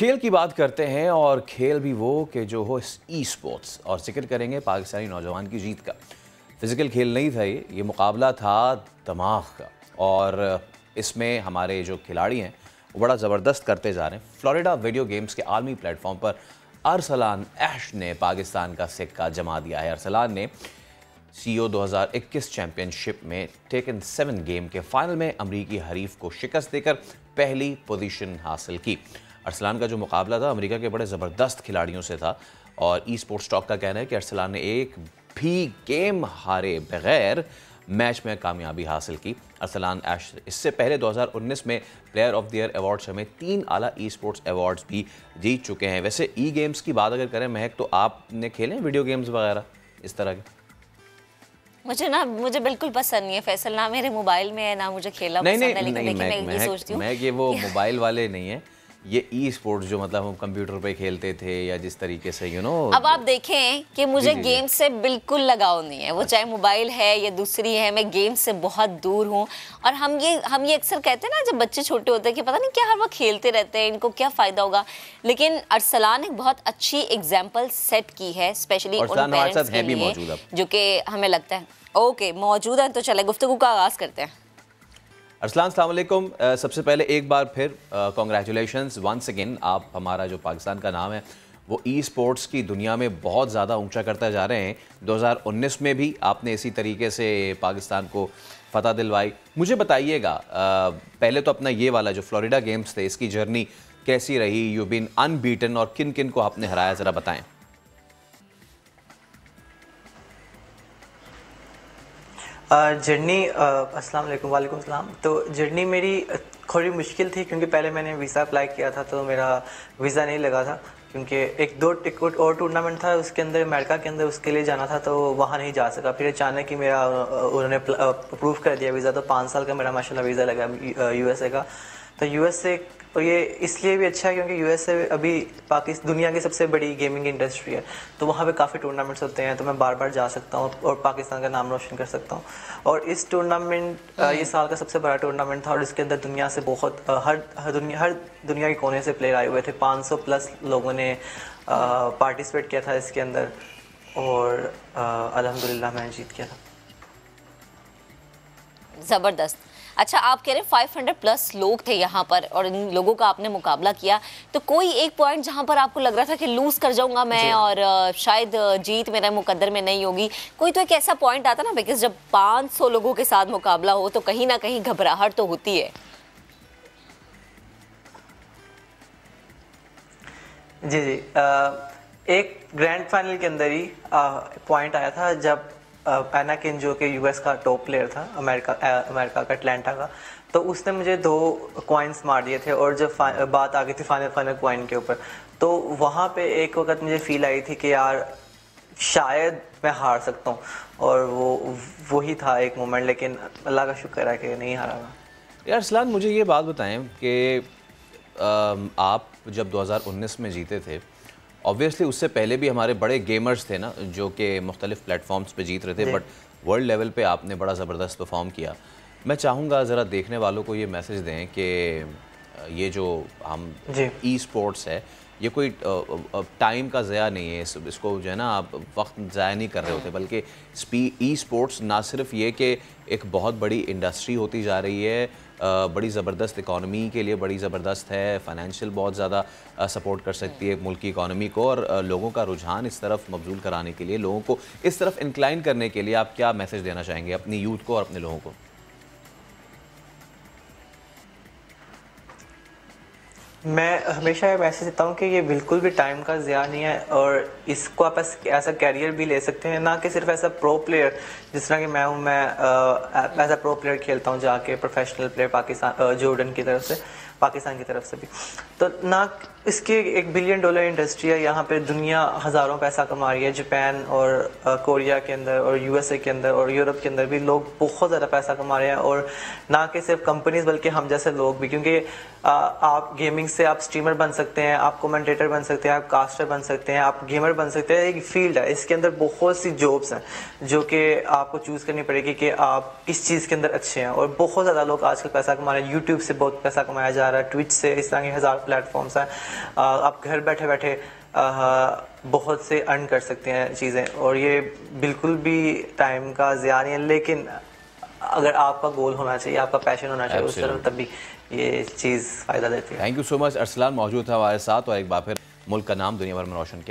खेल की बात करते हैं और खेल भी वो कि जो हो ई स्पोर्ट्स और ज़िक्र करेंगे पाकिस्तानी नौजवान की जीत का। फ़िज़िकल खेल नहीं था ये ये मुकाबला था दिमाग का। और इसमें हमारे जो खिलाड़ी हैं, वो बड़ा ज़बरदस्त करते जा रहे हैं। फ्लोरिडा वीडियो गेम्स के आलमी प्लेटफॉर्म पर अरसलान ऐश ने पाकिस्तान का सिक्का जमा दिया है। अरसलान ने सी ओ 2021 चैम्पियनशिप में टेकन सेवन गेम के फाइनल में अमरीकी हरीफ को शिकस्त देकर पहली पोजीशन हासिल की। अरसलान का जो मुकाबला था अमेरिका के बड़े ज़बरदस्त खिलाड़ियों से था और ई स्पोर्ट्स स्टॉक का कहना है कि अरसलान ने एक भी गेम हारे बगैर मैच में कामयाबी हासिल की। अरसलान एश इससे पहले 2019 में player of the year award समेत तीन आला ई स्पोर्ट्स अवार्ड्स भी जीत चुके हैं। वैसे ई गेम्स की बात अगर करें महक तो आपने खेले वीडियो गेम्स वगैरह इस तरह के? मुझे ना मुझे बिल्कुल पसंद नहीं है फैसल ना मेरे मोबाइल में है ना मुझे खेला नहीं पसंद नहीं है लेकिन नहीं देखिए मैं ये सोचती हूँ मैं ये वो मोबाइल वाले नहीं है। ये ई स्पोर्ट्स जो मतलब हम कंप्यूटर पे खेलते थे या जिस तरीके से यू नो अब आप देखें कि मुझे जी, जी। गेम से बिल्कुल लगाव नहीं है। वो चाहे मोबाइल है या दूसरी है मैं गेम से बहुत दूर हूँ। और हम ये हम ये अक्सर कहते हैं ना जब बच्चे छोटे होते हैं कि पता नहीं क्या हर वक्त खेलते रहते हैं इनको क्या फ़ायदा होगा? लेकिन अरसलान एक बहुत अच्छी एग्ज़ाम्पल सेट की है स्पेशली उन पेरेंट्स के लिए जो कि हमें लगता है। ओके मौजूद है तो चले गुफ्तु का आगाज़ करते हैं। अरसलान सलाम अलैकुम अ, सबसे पहले एक बार फिर कॉन्ग्रेचुलेशन वंस अगेन आप हमारा जो पाकिस्तान का नाम है वो ई स्पोर्ट्स की दुनिया में बहुत ज़्यादा ऊँचा करते जा रहे हैं। 2019 में भी आपने इसी तरीके से पाकिस्तान को फतह दिलवाई। मुझे बताइएगा पहले तो अपना ये वाला जो फ्लोरिडा गेम्स थे इसकी जर्नी कैसी रही? यू बिन अनबीटन और किन किन को आपने हराया ज़रा बताएँ। जर्नी अस्सलाम वालेकुम वालेकुम अस्सलाम तो जर्नी मेरी थोड़ी मुश्किल थी क्योंकि पहले मैंने वीज़ा अप्लाई किया था तो मेरा वीज़ा नहीं लगा था। क्योंकि एक दो टिकट और टूर्नामेंट था, उसके अंदर, अमेरिका के अंदर उसके लिए जाना था तो वहाँ नहीं जा सका। फिर अचानक ही मेरा उन्होंने अप्रूव कर दिया वीज़ा तो पाँच साल का मेरा माशाल्लाह वीज़ा लगा यूएसए का। तो यूएसए और ये इसलिए भी अच्छा है क्योंकि यूएसए अभी पाकिस्तान दुनिया की सबसे बड़ी गेमिंग इंडस्ट्री है। तो वहाँ पे काफ़ी टूर्नामेंट्स होते हैं तो मैं बार बार जा सकता हूँ और पाकिस्तान का नाम रोशन कर सकता हूँ। और इस टूर्नामेंट ये साल का सबसे बड़ा टूर्नामेंट था और इसके अंदर दुनिया से बहुत हर हर दुनिया हर दुनिया के कोने से प्लेयर आए हुए थे। 500 प्लस लोगों ने पार्टिसिपेट किया था इसके अंदर और अलहमदिल्ला मैंने जीत किया था। ज़बरदस्त। अच्छा आप कह रहे हैं 500 प्लस लोग थे यहाँ पर और इन लोगों का आपने मुकाबला किया। तो कोई एक पॉइंट जहाँ पर आपको लग रहा था कि लूज कर जाऊँगा मैं और शायद जीत मेरा मुकद्दर में नहीं होगी। कोई तो एक ऐसा पॉइंट आता ना बिकॉज़ जब 500 लोगों के साथ मुकाबला हो तो कहीं ना कहीं घबराहट तो होती है। जी जी। अ, एक ग्रैंड फाइनल के अंदर ही पॉइंट आया था जब एनाकिन जो कि यूएस का टॉप प्लेयर था अमेरिका अमेरिका का अटलांटा का तो उसने मुझे दो कॉइन्स मार दिए थे और जब बात आ गई थी फाइनल फाइनल कॉइन के ऊपर। तो वहाँ पे एक वक्त मुझे फील आई थी कि यार, शायद मैं हार सकता हूँ। और वो, वही था एक मोमेंट लेकिन अल्लाह का शुक्र है कि नहीं हारा यार अरसलान मुझे ये बात बताएँ कि आप जब 2019 में जीते थे ऑब्वियसली उससे पहले भी हमारे बड़े गेमर्स थे ना जो कि मुख्तलिफ़ प्लेटफॉर्म्स पे जीत रहे थे बट वर्ल्ड लेवल पे आपने बड़ा ज़बरदस्त परफॉर्म किया मैं चाहूँगा ज़रा देखने वालों को ये मैसेज दें कि ये जो हम। ई स्पोर्ट्स है ये कोई टाइम का ज़या नहीं है इस, इसको जो है ना आप वक्त ज़ाया नहीं कर रहे होते बल्कि ई स्पोर्ट्स ना सिर्फ़ ये कि एक बहुत बड़ी इंडस्ट्री होती जा रही है बड़ी ज़बरदस्त इकॉनमी के लिए बड़ी ज़बरदस्त है फाइनेंशियल बहुत ज़्यादा सपोर्ट कर सकती है मुल्क की इकॉनमी को और लोगों का रुझान इस तरफ़ मबजूल कराने के लिए लोगों को इस तरफ़ इंक्लाइन करने के लिए आप क्या मैसेज देना चाहेंगे अपनी यूथ को और अपने लोगों को? मैं हमेशा ये मैसेज देता हूँ कि ये बिल्कुल भी टाइम का ज़िया नहीं है और इसको आप ऐसा कैरियर भी ले सकते हैं, ना कि सिर्फ़ ऐसा प्रो प्लेयर जिस तरह कि मैं हूँ, मैं ऐसा प्रो प्लेयर खेलता हूँ जाके प्रोफेशनल प्लेयर पाकिस्तान जॉर्डन की तरफ़ से। पाकिस्तान की तरफ़ से भी। तो ना इसकी एक बिलियन डॉलर इंडस्ट्री है, यहाँ पे दुनिया हज़ारों पैसा कमा रही है, जापान और कोरिया के अंदर और यूएसए के अंदर और यूरोप के अंदर भी लोग बहुत ज़्यादा पैसा कमा रहे हैं और ना कि सिर्फ़ कंपनीज़ बल्कि हम जैसे लोग भी, क्योंकि आप गेमिंग से आप स्ट्रीमर बन सकते हैं, आप कमेंटेटर बन सकते हैं, आप कास्टर बन सकते हैं, आप गेमर बन सकते हैं, एक फ़ील्ड है। इसके अंदर बहुत सी जॉब्स हैं, जो कि आपको चूज़ करनी पड़ेगी कि आप किस चीज़ के अंदर अच्छे हैं और बहुत ज़्यादा लोग आजकल पैसा कमा रहे हैं यूट्यूब से बहुत पैसा कमाया जा रहा है ट्विच से इस तरह के हज़ार प्लेटफॉर्म्स हैं। आप घर बैठे बैठे बहुत से अर्न कर सकते हैं चीज़ें और ये बिल्कुल भी टाइम का ज़िया नहीं है लेकिन अगर आपका गोल होना चाहिए आपका पैशन होना चाहिए उस तरफ़ तब भी ये चीज़ फ़ायदा देती है। Thank you so much Arsalan मौजूद था हमारे साथ और एक बार फिर मुल्क का नाम दुनिया भर में रोशन किया।